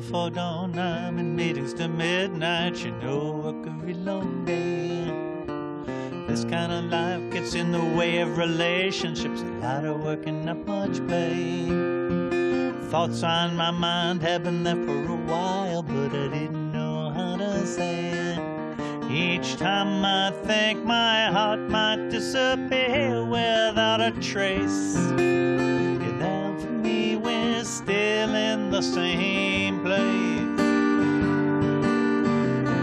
before dawn. I'm in meetings to midnight. You know, a real long day. This kind of life gets in the way of relationships. A lot of work and not much pay. Thoughts on my mind have been there for a while, but I didn't know how to say it. Each time I think my heart might disappear without a trace. Still in the same place.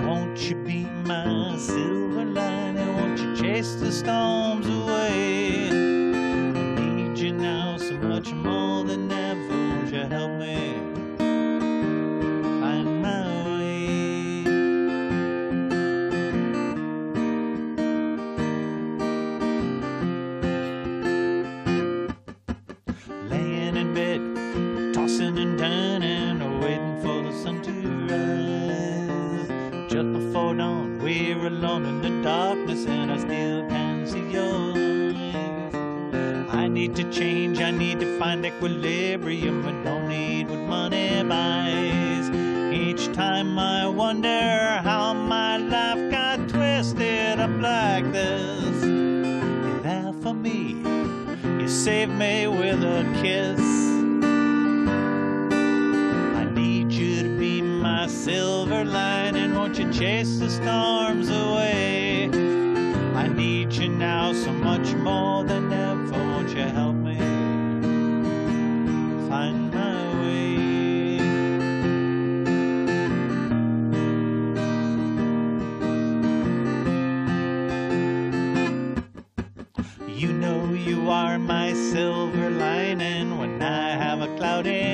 Won't you be my silver lining? Won't you chase the storms away? I need you now so much more than ever. Won't you help me we're alone in the darkness, and I still can see your eyes. I need to change, I need to find equilibrium. I don't need what money buys. Each time I wonder how my life got twisted up like this. You're there for me. You saved me with a kiss. Silver lining. Won't you chase the storms away? I need you now so much more than ever. Won't you help me find my way? You know you are my silver lining when I have a cloudy.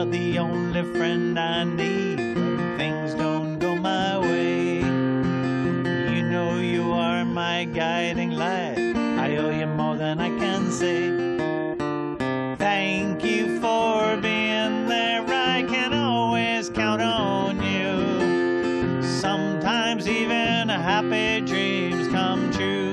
You are the only friend I need when things don't go my way. You know you are my guiding light. I owe you more than I can say. Thank you for being there. I can always count on you. Sometimes even happy dreams come true.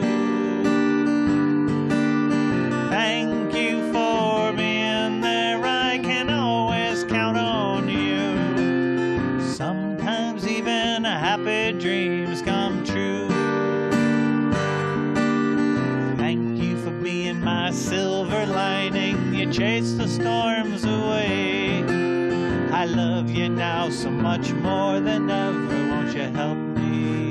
You chase the storms away. I love you now so much more than ever. Won't you help me